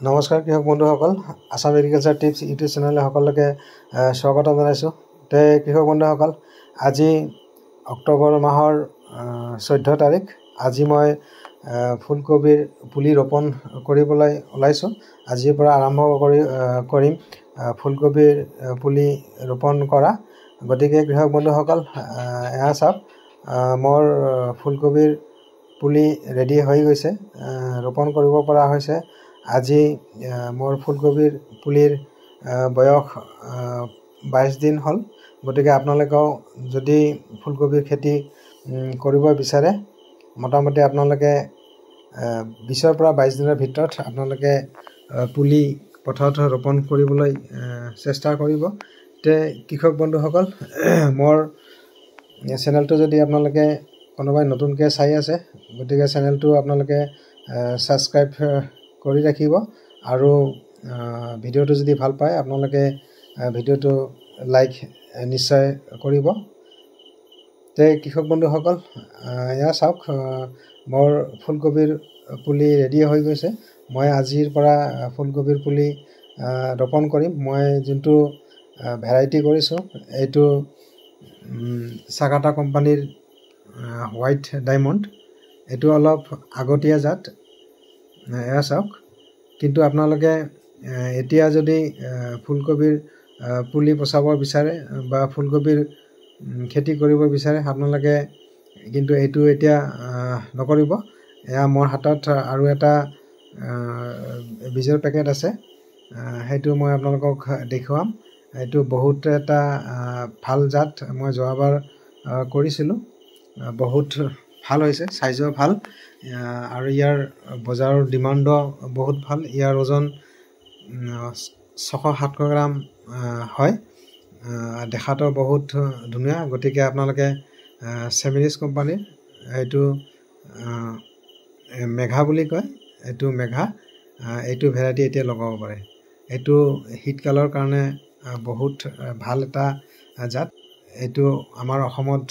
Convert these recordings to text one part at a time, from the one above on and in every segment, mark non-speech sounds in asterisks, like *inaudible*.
নমস্কাৰ কৃষক বন্ধুসকল। আছাম এগ্ৰিকালচাৰ টিপছ ইউটিউব চেনেললৈ সকলোকে স্বাগতম জনাইছোঁ। তে কৃষক বন্ধুসকল আজি অক্টোবৰ মাহৰ চৈধ্য তাৰিখ। আজি মই ফুলকবিৰ পুলি ৰোপণ কৰিবলৈ ওলাইছোঁ। আজিৰ পৰা আৰম্ভ কৰি কৰিম ফুলকবিৰ পুলি ৰোপণ কৰা। গতিকে কৃষক বন্ধুসকল এয়া চাওক মোৰ ফুলকবিৰ পুলি ৰেডি হৈ গৈছে ৰোপণ কৰিব পৰা হৈছে। আজি মোৰ ফুলকবিৰ পুলিৰ বয়স বাইছ দিন হ'ল। গতিকে আপোনালোকেও যদি ফুলকবিৰ খেতি কৰিব বিচাৰে মোটামুটি আপোনালোকে বিছৰ পৰা বাইছ দিনৰ ভিতৰত আপোনালোকে পুলি পথাৰত ৰোপণ কৰিবলৈ চেষ্টা কৰিব। তে কৃষক বন্ধুসকল *clears throat* মোৰ চেনেলটো যদি আপোনালোকে কোনোবাই নতুনকৈ চাই আছে গতিকে চেনেলটো আপোনালোকে ছাবস্ক্ৰাইব কৰি ৰাখিব। আৰু ভিডিঅ'টো যদি ভাল পায় আপোনালোকে ভিডিঅ'টো লাইক নিশ্চয় কৰিব। তে কৃষক বন্ধুসকল এয়া চাওক মোৰ ফুলকবিৰ পুলি ৰেডি হৈ গৈছে। মই আজিৰ পৰা ফুলকবিৰ পুলি ৰোপণ কৰিম। মই যোনটো ভেৰাইটি কৰিছোঁ এইটো চাগাটা কোম্পানীৰ হোৱাইট ডায়মণ্ড এইটো অলপ আগতীয়া জাত। এয়া চাওক। কিন্তু আপোনালোকে এতিয়া যদি ফুলকবিৰ পুলি পচাব বিচাৰে বা ফুলকবিৰ খেতি কৰিব বিচাৰে আপোনালোকে কিন্তু এইটো এতিয়া নকৰিব। এয়া মোৰ হাতত আৰু এটা বীজৰ পেকেট আছে। সেইটো মই আপোনালোকক দেখুৱাম। এইটো বহুত এটা ভাল জাত। মই যোৱাবাৰ কৰিছিলোঁ। বহুত ভাল হৈছে চাইজো ভাল। আৰু ইয়াৰ বজাৰৰ ডিমাণ্ডো বহুত ভাল। ইয়াৰ ওজন ছশ সাতশ গ্ৰাম হয়। দেখাতো বহুত ধুনীয়া। গতিকে আপোনালোকে চেমিনিজ কোম্পানীৰ এইটো মেঘা বুলি কয়। এইটো মেঘা এইটো ভেৰাইটি এতিয়া লগাব পাৰে। এইটো শীতকালৰ কাৰণে বহুত ভাল এটা জাত। এইটো আমাৰ অসমত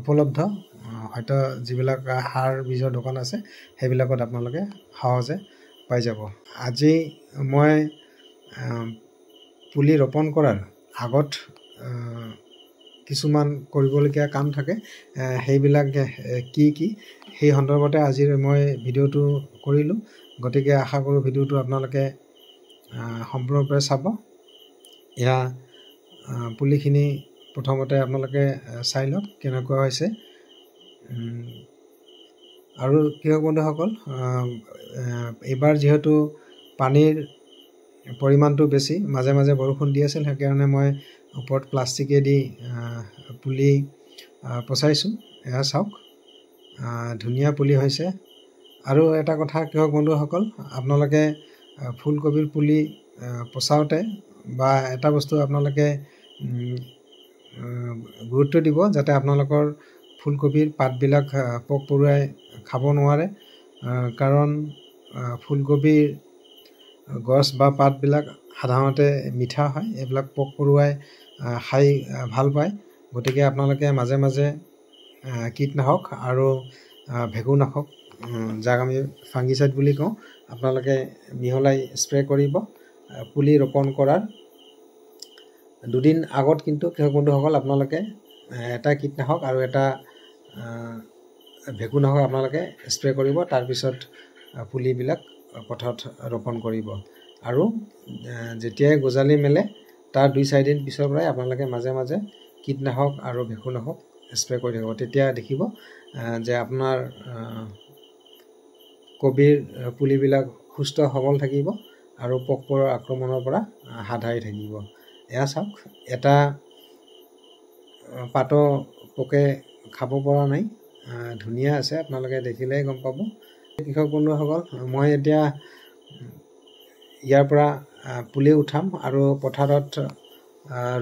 উপলব্ধ। হয়তো যিবিলাক সাৰ বীজৰ দোকান আছে সেইবিলাকত আপোনালোকে সহজে পাই যাব। আজি মই পুলি ৰোপণ কৰাৰ আগত কিছুমান কৰিবলগীয়া কাম থাকে। সেইবিলাক কি কি সেই সন্দৰ্ভতে আজিৰ মই ভিডিঅ'টো কৰিলোঁ। গতিকে আশা কৰোঁ ভিডিঅ'টো আপোনালোকে সম্পূৰ্ণৰূপে চাব। এয়া পুলিখিনি প্ৰথমতে আপোনালোকে চাই লওক কেনেকুৱা হৈছে। আৰু কৃষক বন্ধুসকল এইবাৰ যিহেতু পানীৰ পৰিমাণটো বেছি মাজে মাজে বৰষুণ দি আছিল সেইকাৰণে মই ওপৰত প্লাষ্টিকেদি পুলি পচাইছোঁ। এয়া চাওক ধুনীয়া পুলি হৈছে। আৰু এটা কথা কৃষক বন্ধুসকল আপোনালোকে ফুলকবিৰ পুলি পচাওঁতে বা এটা বস্তু আপোনালোকে গুৰুত্ব দিব যাতে আপোনালোকৰ ফুলকবিৰ পাতবিলাক পোক পৰুৱাই খাব নোৱাৰে। কাৰণ ফুলকবিৰ গছ বা পাতবিলাক সাধাৰণতে মিঠা হয় এইবিলাক পোক পৰুৱাই খাই ভাল পায়। গতিকে আপোনালোকে মাজে মাজে কীটনাশক আৰু ভেকুৰনাশক যাক আমি ফাংগিচাইড বুলি কওঁ আপোনালোকে মিহলাই স্প্ৰে' কৰিব পুলি ৰোপণ কৰাৰ দুদিন আগত কিন্তু কৃষক বন্ধুসকল আপোনালোকে এটা কীটনাশক আৰু এটা ভেকুৰনাশক আপোনালোকে স্প্ৰে' কৰিব তাৰপিছত পুলিবিলাক পথাৰত ৰোপণ কৰিব। আৰু যেতিয়াই গজালি মেলে তাৰ দুই চাৰিদিন পিছৰ পৰাই আপোনালোকে মাজে মাজে কীটনাশক আৰু ভেকুৰনাশক স্প্ৰে' কৰি থাকিব। তেতিয়া দেখিব যে আপোনাৰ কবিৰ পুলিবিলাক সুস্থ সবল থাকিব আৰু পোক পৰুৱাৰ আক্ৰমণৰ পৰা হাত সাৰি থাকিব। এয়া চাওক এটা পাতো পোকে খাব পৰা নাই। ধুনীয়া আছে আপোনালোকে দেখিলেই গম পাব। কৃষক বন্ধুসকল মই এতিয়া ইয়াৰ পৰা পুলি উঠাম আৰু পথাৰত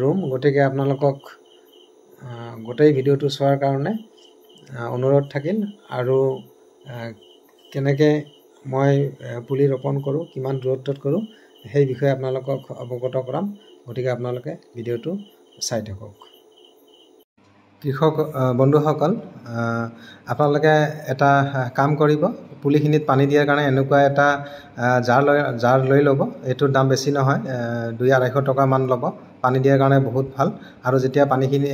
ৰুম। গতিকে আপোনালোকক গোটেই ভিডিঅ'টো চোৱাৰ কাৰণে অনুৰোধ থাকিল। আৰু কেনেকৈ মই পুলি ৰোপণ কৰোঁ কিমান দূৰত্বত কৰোঁ সেই বিষয়ে আপোনালোকক অৱগত কৰাম। গতিকে আপোনালোকে ভিডিঅ'টো চাই থাকক। কৃষক বন্ধুসকল আপোনালোকে এটা কাম কৰিব। পুলিখিনিত পানী দিয়াৰ কাৰণে এনেকুৱা এটা জাৰ লৈ জাৰ লৈ ল'ব। এইটোৰ দাম বেছি নহয় দুই আঢ়ৈশ টকামান ল'ব। পানী দিয়াৰ কাৰণে বহুত ভাল। আৰু যেতিয়া পানীখিনি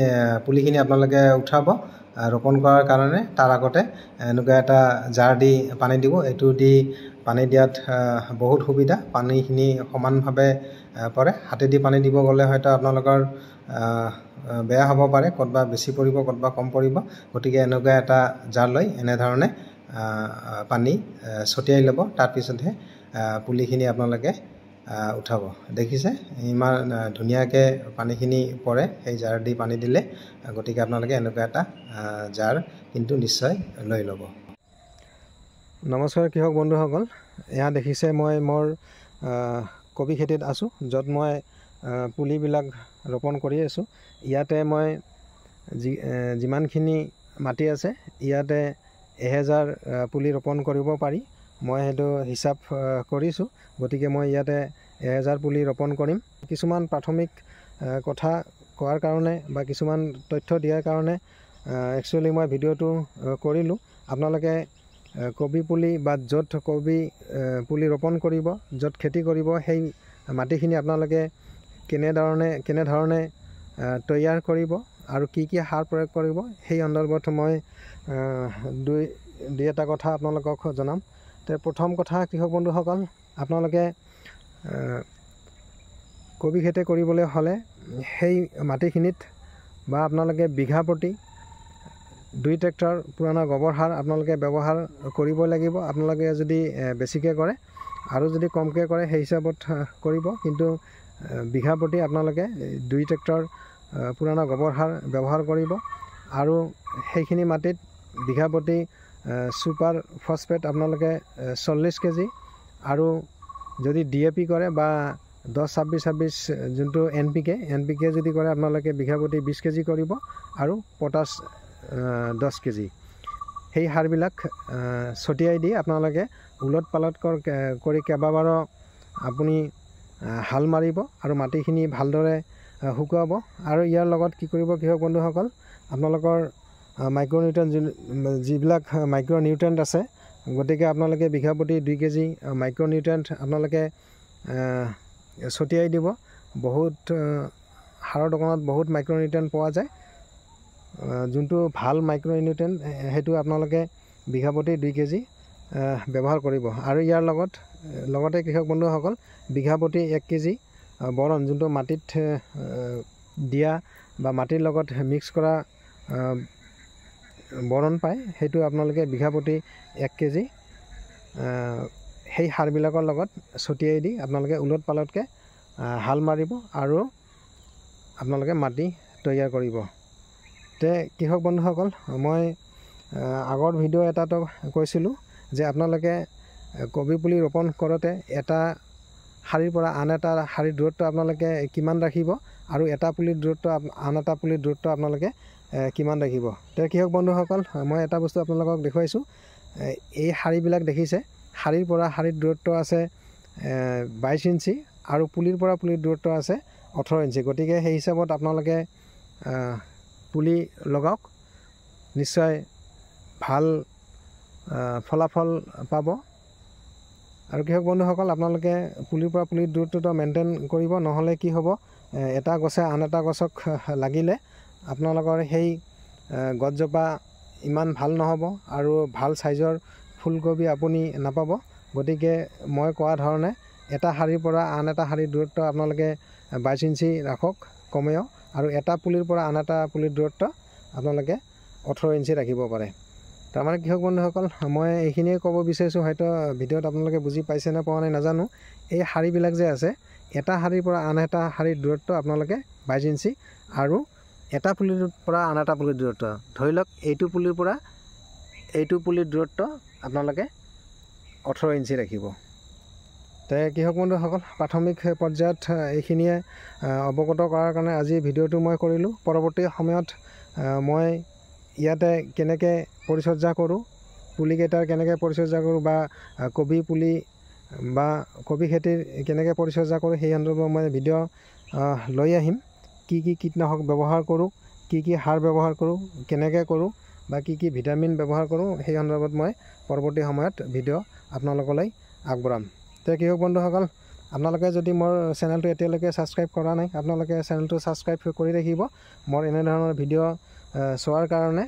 পুলিখিনি আপোনালোকে উঠাব ৰোপণ কৰাৰ কাৰণে তাৰ আগতে এনেকুৱা এটা জাৰ দি পানী দিব এইটো দি পানী দিয়াত বহুত সুবিধা। পানীখিনি সমানভাৱে পৰে। হাতেদি পানী দিব গ'লে হয়তো আপোনালোকৰ বেয়া হ'ব পাৰে ক'ৰবাত বেছি পৰিব ক'ৰবাত কম পৰিব। গতিকে এনেকুৱা এটা জাৰ লৈ এনেধৰণে পানী ছটিয়াই ল'ব। তাৰপিছতহে পুলিখিনি আপোনালোকে উঠাব। দেখিছে ইমান ধুনীয়াকৈ পানীখিনি পৰে সেই জাৰ দি পানী দিলে গতিকে আপোনালোকে এনেকুৱা এটা জাৰ কিন্তু নিশ্চয় লৈ ল'ব। নমস্কাৰ কৃষক বন্ধুসকল এয়া দেখিছে মই মোৰ কবি খেতিত আছোঁ য'ত মই পুলিবিলাক ৰোপণ কৰি আছোঁ। ইয়াতে মই যিমানখিনি মাটি আছে ইয়াতে এহেজাৰ পুলি ৰোপণ কৰিব পাৰি। মই সেইটো হিচাপ কৰিছোঁ। গতিকে মই ইয়াতে এহেজাৰ পুলি ৰোপণ কৰিম। কিছুমান প্ৰাথমিক কথা কোৱাৰ কাৰণে বা কিছুমান তথ্য দিয়াৰ কাৰণে একচুৱেলি মই ভিডিঅ'টো কৰিলোঁ। আপোনালোকে কবি পুলি বা য'ত কবি পুলি ৰোপণ কৰিব য'ত খেতি কৰিব সেই মাটিখিনি আপোনালোকে কেনেধৰণে কেনেধৰণে তৈয়াৰ কৰিব আৰু কি কি সাৰ প্ৰয়োগ কৰিব সেই সন্দৰ্ভত মই দুই দুই এটা কথা আপোনালোকক জনাম। তে প্ৰথম কথা কৃষক বন্ধুসকল আপোনালোকে কবি খেতি কৰিবলৈ হ'লে সেই মাটিখিনিত বা আপোনালোকে বিঘা প্ৰতি দুই ট্ৰেক্টৰ পুৰণা গোবৰ সাৰ আপোনালোকে ব্যৱহাৰ কৰিবই লাগিব। আপোনালোকে যদি বেছিকৈ কৰে আৰু যদি কমকৈ কৰে সেই হিচাপত কৰিব। কিন্তু বিঘা প্ৰতি আপোনালোকে দুই ট্ৰেক্টৰ পুৰণা গোবৰ সাৰ ব্যৱহাৰ কৰিব আৰু সেইখিনি মাটিত বিঘা প্ৰতি ছুপাৰ ফচফেট আপোনালোকে চল্লিছ কেজি আৰু যদি ডি এ পি কৰে বা দহ ছাব্বিছ ছাব্বিছ যোনটো N P K N P K যদি কৰে আপোনালোকে বিঘা প্ৰতি বিছ কেজি কৰিব আৰু পটাছ দহ কেজি। সেই সাৰবিলাক ছটিয়াই দি আপোনালোকে ওলট পালট কৰি কেইবাবাৰো আপুনি হাল মাৰিব আৰু মাটিখিনি ভালদৰে শুকুৱাব। আৰু ইয়াৰ লগত কি কৰিব কৃষক বন্ধুসকল আপোনালোকৰ মাইক্ৰ' নিউট্ৰেণ্ট যিবিলাক মাইক্ৰ' নিউট্ৰেণ্ট আছে গতিকে আপোনালোকে বিঘা প্ৰতি দুই কেজি মাইক্ৰ' নিউট্ৰেণ্ট আপোনালোকে ছটিয়াই দিব। বহুত সাৰৰ দোকানত বহুত মাইক্ৰ' নিউট্ৰেণ্ট পোৱা যায়। যোনটো ভাল মাইক্ৰ' নিউট্ৰেণ্ট সেইটো আপোনালোকে বিঘা প্ৰতি দুই কেজি ব্যৱহাৰ কৰিব। আৰু ইয়াৰ লগত লগতে কৃষক বন্ধুসকল বিঘা প্ৰতি এক কেজি বৰণ যোনটো মাটিত দিয়া বা মাটিৰ লগত মিক্স কৰা বৰণ পায় সেইটো আপোনালোকে বিঘা প্ৰতি এক কেজি সেই সাৰবিলাকৰ লগত ছটিয়াই দি আপোনালোকে ওলট পালতকৈ হাল মাৰিব আৰু আপোনালোকে মাটি তৈয়াৰ কৰিব। তে কৃষক বন্ধুসকল মই আগৰ ভিডিঅ' এটাতো কৈছিলোঁ যে আপোনালোকে কবি পুলি ৰোপণ কৰোঁতে এটা শাৰীৰ পৰা আন এটা শাৰীৰ দূৰত্ব আপোনালোকে কিমান ৰাখিব আৰু এটা পুলিৰ দূৰত্ব আন এটা পুলিৰ দূৰত্ব আপোনালোকে কিমান ৰাখিব তে কৃষক বন্ধুসকল মই এটা বস্তু আপোনালোকক দেখুৱাইছোঁ। এই শাৰীবিলাক দেখিছে। শাৰীৰ পৰা শাৰীৰ দূৰত্ব আছে বাইছ ইঞ্চি আৰু পুলিৰ পৰা পুলিৰ দূৰত্ব আছে ওঠৰ ইঞ্চি। গতিকে সেই হিচাপত আপোনালোকে পুলি লগাওক। নিশ্চয় ভাল ফলাফল পাব। আৰু কৃষক বন্ধুসকল আপোনালোকে পুলিৰ পৰা পুলিৰ দূৰত্বটো মেইনটেইন কৰিব। নহ'লে কি হ'ব? এটা গছে আন এটা গছক লাগিলে আপোনালোকৰ সেই গছজোপা ইমান ভাল নহ'ব আৰু ভাল চাইজৰ ফুলকবি আপুনি নাপাব। গতিকে মই কোৱা ধৰণে এটা শাৰীৰ পৰা আন এটা শাৰীৰ দূৰত্ব আপোনালোকে বাইছ ইঞ্চি ৰাখক কমেও আৰু এটা পুলিৰ পৰা আন এটা পুলিৰ দূৰত্ব আপোনালোকে ওঠৰ ইঞ্চি ৰাখিব পাৰে। তাৰমানে কৃষক বন্ধুসকল মই এইখিনিয়ে ক'ব বিচাৰিছোঁ হয়তো ভিডিঅ'ত আপোনালোকে বুজি পাইছে নে পোৱা নাই নাজানো। এই শাৰীবিলাক যে আছে এটা শাৰীৰ পৰা আন এটা শাৰীৰ দূৰত্ব আপোনালোকে বাইছ ইঞ্চি আৰু এটা পুলিৰ পৰা আন এটা পুলিৰ দূৰত্ব। ধৰি লওক এইটো পুলিৰ পৰা এইটো পুলিৰ দূৰত্ব আপোনালোকে ওঠৰ ইঞ্চি ৰাখিব। তে কৃষক বন্ধুসকল প্ৰাথমিক পৰ্যায়ত এইখিনিয়ে অৱগত কৰাৰ কাৰণে আজি ভিডিঅ'টো মই কৰিলোঁ। পৰৱৰ্তী সময়ত মই ইয়াতে কেনেকৈ পৰিচৰ্যা কৰোঁ পুলিকেইটাৰ কেনেকৈ পৰিচৰ্যা কৰোঁ বা কবি পুলি বা কবি খেতিৰ কেনেকৈ পৰিচৰ্যা কৰোঁ সেই সন্দৰ্ভত মই ভিডিঅ' লৈ আহিম। কি কি কীটনাশক ব্যৱহাৰ কৰোঁ কি কি সাৰ ব্যৱহাৰ কৰোঁ কেনেকৈ কৰোঁ বা কি কি ভিটামিন ব্যৱহাৰ কৰোঁ সেই সন্দৰ্ভত মই পৰৱৰ্তী সময়ত ভিডিঅ' আপোনালোকলৈ আগবঢ়াম। তে কৃষক বন্ধুসকল আপোনালোকে যদি মোৰ চেনেলটো এতিয়ালৈকে ছাবস্ক্ৰাইব কৰা নাই আপোনালোকে চেনেলটো ছাবস্ক্ৰাইব কৰি ৰাখিব। মোৰ এনেধৰণৰ ভিডিঅ' চোৱাৰ কাৰণে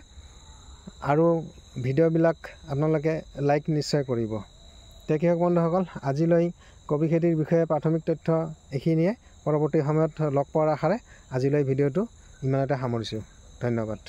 আৰু ভিডিঅ'বিলাক আপোনালোকে লাইক নিশ্চয় কৰিব। তে কৃষক বন্ধুসকল আজিলৈ কবি খেতিৰ বিষয়ে প্ৰাথমিক তথ্য এইখিনিয়ে। পৰৱৰ্তী সময়ত লগ পোৱাৰ আশাৰে আজিলৈ ভিডিঅ'টো ইমানতে সামৰিছোঁ। ধন্যবাদ।